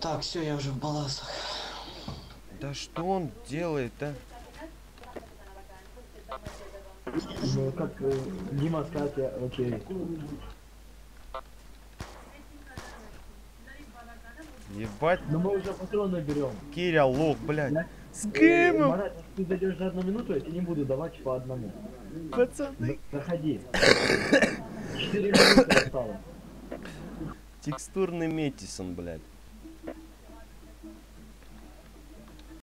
Так, все, я уже в баласах. Да что он делает, а? Ну, как э, Дима скажет, я окей. Ебать, Но мы уже патроны берем. Киря лох, блядь. Да? С Э. Марат, ты зайдешь за одну минуту, я тебе не буду давать по одному. Пацаны. Ну, Заходи. Четыре минуты осталось. Текстурный Метисон, блядь.